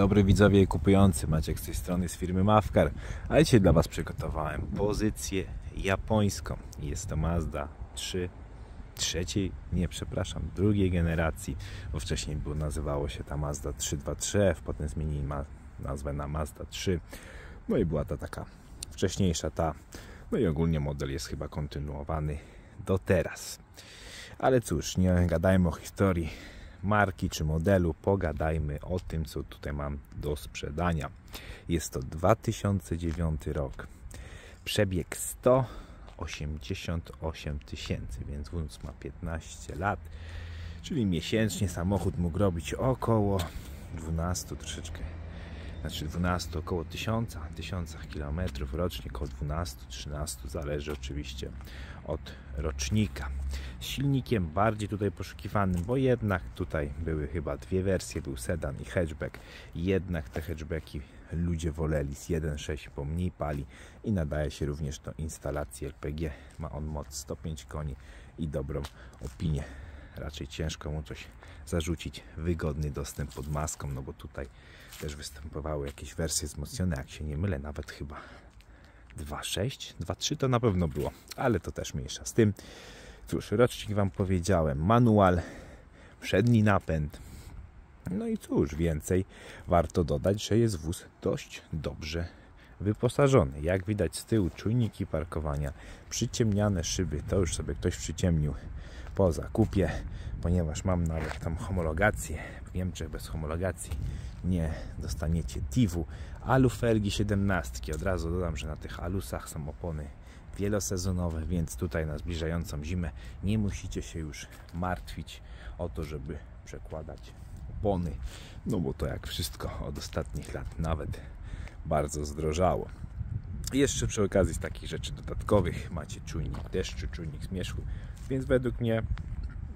Dobry widzowie kupujący, Maciek z tej strony z firmy Mafkar, a dzisiaj dla Was przygotowałem pozycję japońską. Jest to Mazda 3 trzeciej, nie przepraszam, drugiej generacji, bo wcześniej było, nazywało się ta Mazda 323, potem zmienili ma, nazwę na Mazda 3, no i była ta taka wcześniejsza ta, no i ogólnie model jest chyba kontynuowany do teraz. Ale cóż, nie gadajmy o historii marki czy modelu, pogadajmy o tym, co tutaj mam do sprzedania. Jest to 2009 rok. Przebieg 188 tysięcy, więc wóz ma 15 lat, czyli miesięcznie samochód mógł robić około 12 troszeczkę znaczy 12, około 1000, 1000 km rocznie, około 12-13, zależy oczywiście od rocznika. Z silnikiem bardziej tutaj poszukiwanym, bo jednak tutaj były chyba dwie wersje, był sedan i hatchback. Jednak te hatchbacki ludzie woleli z 1.6, bo mniej pali i nadaje się również do instalacji LPG. Ma on moc 105 koni i dobrą opinię. Raczej ciężko mu coś zarzucić. Wygodny dostęp pod maską, no bo tutaj też występowały jakieś wersje wzmocnione, jak się nie mylę, nawet chyba 2.6, 2.3 to na pewno było, ale to też mniejsza z tym. Cóż, rocznik Wam powiedziałem, manual, przedni napęd. No i cóż, więcej warto dodać, że jest wóz dość dobrze wyposażony. Jak widać z tyłu czujniki parkowania, przyciemniane szyby, to już sobie ktoś przyciemnił po zakupie, ponieważ mam nawet tam homologację. W Niemczech bez homologacji nie dostaniecie TIV-u. Alu felgi 17. Od razu dodam, że na tych alusach są opony wielosezonowe, więc tutaj na zbliżającą zimę nie musicie się już martwić o to, żeby przekładać opony, no bo to jak wszystko od ostatnich lat nawet bardzo zdrożało. Jeszcze przy okazji z takich rzeczy dodatkowych macie czujnik deszczu, czujnik zmierzchu, więc według mnie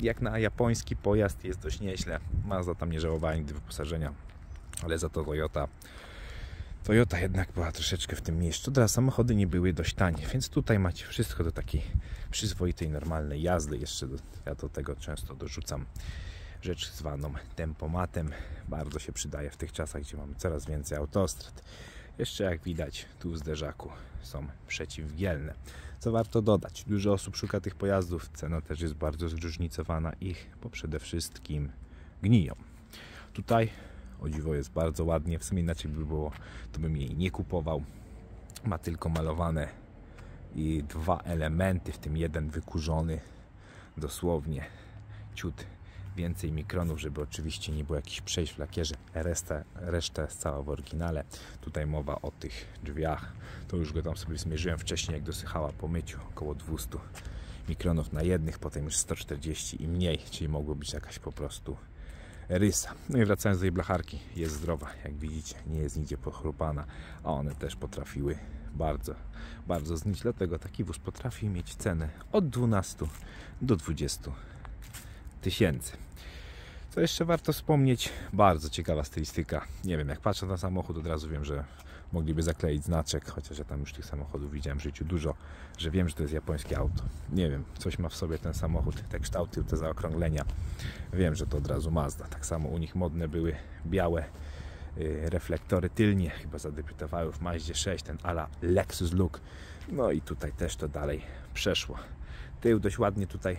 jak na japoński pojazd jest dość nieźle. Mazda tam nie żałowała nigdy wyposażenia, ale za to Toyota Toyota jednak była troszeczkę w tym miejscu. Teraz samochody nie były dość tanie, więc tutaj macie wszystko do takiej przyzwoitej, normalnej jazdy. Jeszcze do, ja do tego często dorzucam rzecz zwaną tempomatem. Bardzo się przydaje w tych czasach, gdzie mamy coraz więcej autostrad. Jeszcze jak widać, tu w zderzaku są przeciwgielne. Co warto dodać, dużo osób szuka tych pojazdów, cena też jest bardzo zróżnicowana ich, bo przede wszystkim gniją. Tutaj o dziwo jest bardzo ładnie, w sumie inaczej by było, to bym jej nie kupował. Ma tylko malowane i dwa elementy, w tym jeden wykurzony dosłownie ciut więcej mikronów, żeby oczywiście nie było jakichś przejść w lakierze. Reszta, reszta jest cała w oryginale. Tutaj mowa o tych drzwiach. To już go tam sobie zmierzyłem wcześniej, jak dosychała po myciu. Około 200 mikronów na jednych, potem już 140 i mniej, czyli mogło być jakaś po prostu rysa. No i wracając do tej blacharki, jest zdrowa, jak widzicie, nie jest nigdzie pochrupana, a one też potrafiły bardzo, bardzo znić. Dlatego taki wóz potrafi mieć cenę od 12 do 20 tysięcy. Co jeszcze warto wspomnieć? Bardzo ciekawa stylistyka. Nie wiem, jak patrzę na samochód, od razu wiem, że mogliby zakleić znaczek, chociaż ja tam już tych samochodów widziałem w życiu dużo, że wiem, że to jest japońskie auto. Nie wiem, coś ma w sobie ten samochód, te kształty, te zaokrąglenia. Wiem, że to od razu Mazda. Tak samo u nich modne były białe yy, reflektory tylnie, chyba zadebiutowały w Mazdzie 6, ten ala Lexus Look. No i tutaj też to dalej przeszło. Tył dość ładnie tutaj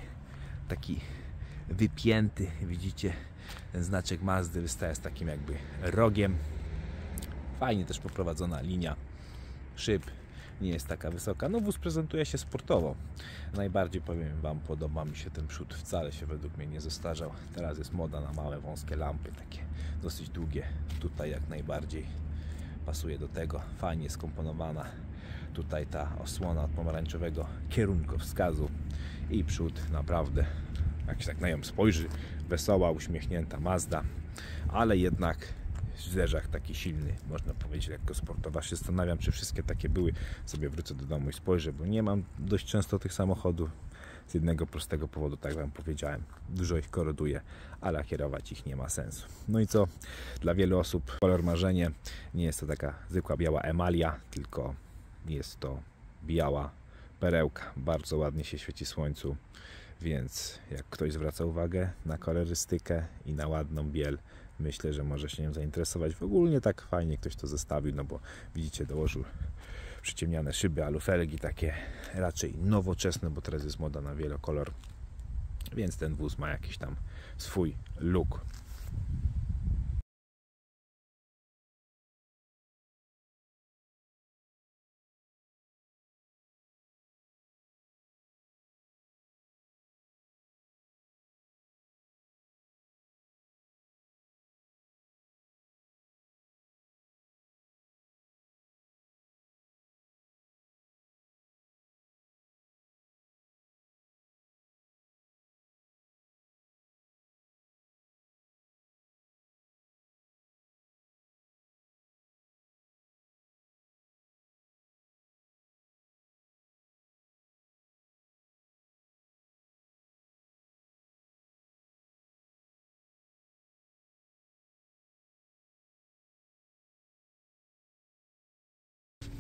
taki wypięty. Widzicie, ten znaczek Mazdy wystaje z takim jakby rogiem. Fajnie też poprowadzona linia szyb. Nie jest taka wysoka. No wóz prezentuje się sportowo. Najbardziej powiem Wam, podoba mi się ten przód. Wcale się według mnie nie zestarzał. Teraz jest moda na małe, wąskie lampy, takie dosyć długie. Tutaj jak najbardziej pasuje do tego. Fajnie skomponowana. Tutaj ta osłona od pomarańczowego kierunkowskazu i przód naprawdę jak się tak na nią spojrzy, wesoła, uśmiechnięta Mazda, ale jednak zderzak taki silny, można powiedzieć lekko sportowa. Się zastanawiam, czy wszystkie takie były. Sobie wrócę do domu i spojrzę, bo nie mam dość często tych samochodów. Z jednego prostego powodu, tak Wam powiedziałem, dużo ich koroduje, ale kierować ich nie ma sensu. No i co? Dla wielu osób kolor marzenie nie jest to taka zwykła biała emalia, tylko jest to biała perełka. Bardzo ładnie się świeci słońcu. Więc jak ktoś zwraca uwagę na kolorystykę i na ładną biel, myślę, że może się nią zainteresować. W ogóle tak fajnie ktoś to zestawił, no bo widzicie, dołożył przyciemniane szyby, alufelgi takie raczej nowoczesne, bo teraz jest moda na wielokolor, więc ten wóz ma jakiś tam swój look.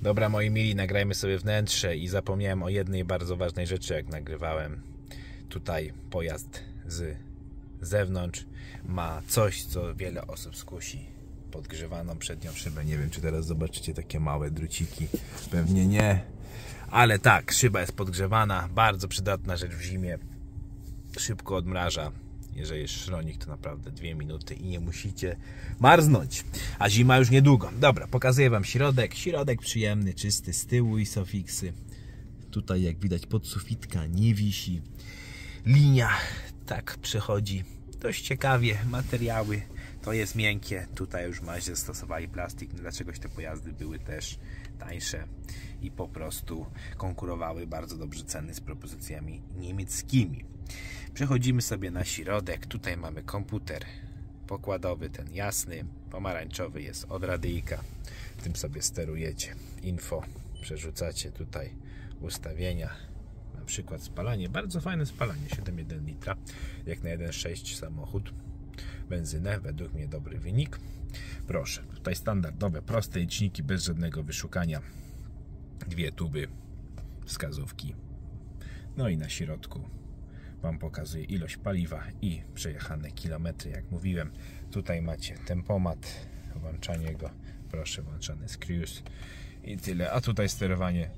Dobra, moi mili, nagrajmy sobie wnętrze i zapomniałem o jednej bardzo ważnej rzeczy, jak nagrywałem. Tutaj pojazd z zewnątrz ma coś, co wiele osób skusi. Podgrzewaną przednią szybę. Nie wiem, czy teraz zobaczycie takie małe druciki. Pewnie nie. Ale tak, szyba jest podgrzewana. Bardzo przydatna rzecz w zimie. Szybko odmraża jeżeli jest szronik, to naprawdę dwie minuty i nie musicie marznąć. A zima już niedługo. Dobra, pokazuję Wam środek. Środek przyjemny, czysty z tyłu i sofiksy. Tutaj jak widać podsufitka nie wisi. Linia tak przechodzi. Dość ciekawie. Materiały to jest miękkie. Tutaj już macie zastosowali plastik. Dlaczegoś te pojazdy były też tańsze i po prostu konkurowały bardzo dobrze ceny z propozycjami niemieckimi. Przechodzimy sobie na środek. Tutaj mamy komputer pokładowy, ten jasny, pomarańczowy jest od radyjka. Tym sobie sterujecie. Info przerzucacie tutaj ustawienia. Na przykład spalanie. Bardzo fajne spalanie. 7,1 litra. Jak na 1,6 samochód. Benzynę. Według mnie dobry wynik. Proszę. Tutaj standardowe, proste liczniki bez żadnego wyszukania. Dwie tuby wskazówki. No i na środku Wam pokazuje ilość paliwa i przejechane kilometry. Jak mówiłem, tutaj macie tempomat, włączanie go, proszę, włączany z cruise i tyle. A tutaj sterowanie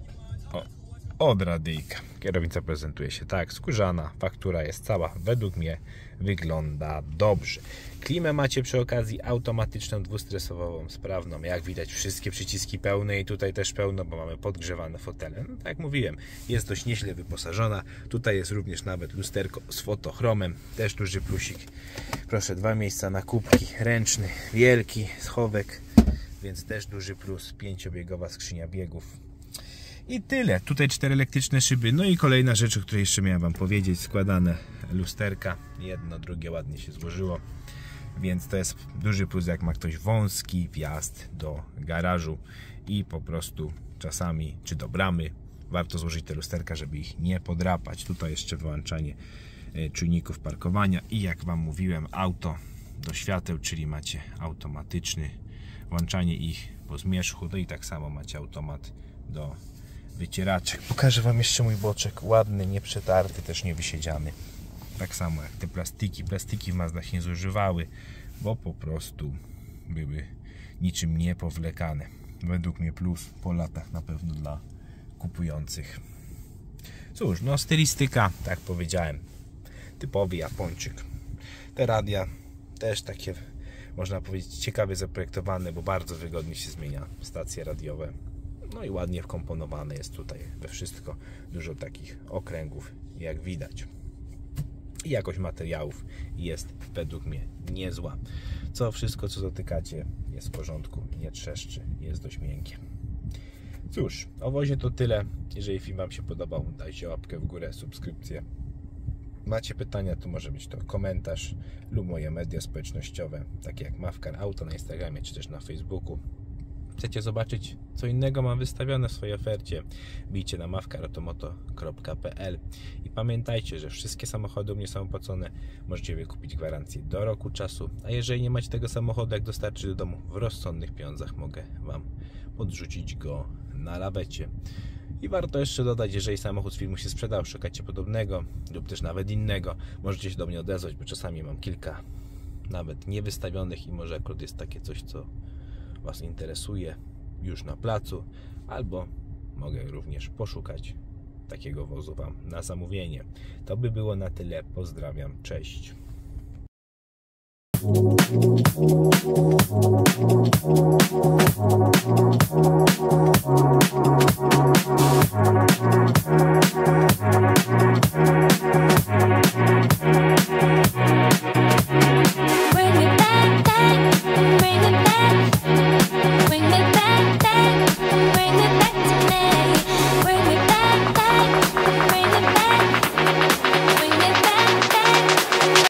od radyjka. Kierownica prezentuje się tak, skórzana, faktura jest cała, według mnie wygląda dobrze. Klimę macie przy okazji automatyczną, dwustresową, sprawną. Jak widać wszystkie przyciski pełne i tutaj też pełno, bo mamy podgrzewane fotele. No tak jak mówiłem, jest dość nieźle wyposażona. Tutaj jest również nawet lusterko z fotochromem, też duży plusik. Proszę, dwa miejsca na kubki, ręczny, wielki schowek, więc też duży plus. Pięciobiegowa skrzynia biegów i tyle. Tutaj cztery elektryczne szyby. No i kolejna rzecz, o której jeszcze miałem Wam powiedzieć. Składane lusterka. Jedno, drugie ładnie się złożyło. Więc to jest duży plus, jak ma ktoś wąski wjazd do garażu i po prostu czasami, czy do bramy, warto złożyć te lusterka, żeby ich nie podrapać. Tutaj jeszcze wyłączanie e, czujników parkowania i jak Wam mówiłem, auto do świateł, czyli macie automatyczny włączanie ich po zmierzchu, no i tak samo macie automat do wycieraczek. Pokażę Wam jeszcze mój boczek. Ładny, nieprzetarty, też nie wysiedziany. Tak samo jak te plastiki. Plastiki w Mazdach nie zużywały, bo po prostu były niczym niepowlekane. Według mnie plus po latach na pewno dla kupujących. Cóż, no stylistyka, tak powiedziałem, typowy Japończyk. Te radia też takie, można powiedzieć, ciekawie zaprojektowane, bo bardzo wygodnie się zmienia stacje radiowe. No i ładnie wkomponowane jest tutaj we wszystko. Dużo takich okręgów, jak widać. I jakość materiałów jest według mnie niezła. Co wszystko, co dotykacie, jest w porządku, nie trzeszczy, jest dość miękkie. Cóż, o wozie to tyle. Jeżeli film Wam się podobał, dajcie łapkę w górę, subskrypcję. Macie pytania, to może być to komentarz lub moje media społecznościowe, takie jak Mawkar Auto na Instagramie czy też na Facebooku. Chcecie zobaczyć, co innego mam wystawione w swojej ofercie? Bijcie na mawkarotomoto.pl i pamiętajcie, że wszystkie samochody u mnie są opłacone. Możecie wykupić gwarancję do roku czasu, a jeżeli nie macie tego samochodu, jak dostarczy do domu w rozsądnych pieniądzach, mogę Wam podrzucić go na lawecie. I warto jeszcze dodać, jeżeli samochód z filmu się sprzedał, szukacie podobnego lub też nawet innego, możecie się do mnie odezwać, bo czasami mam kilka nawet niewystawionych i może akurat jest takie coś, co Was interesuje już na placu, albo mogę również poszukać takiego wozu Wam na zamówienie. To by było na tyle. Pozdrawiam. Cześć. Thank you.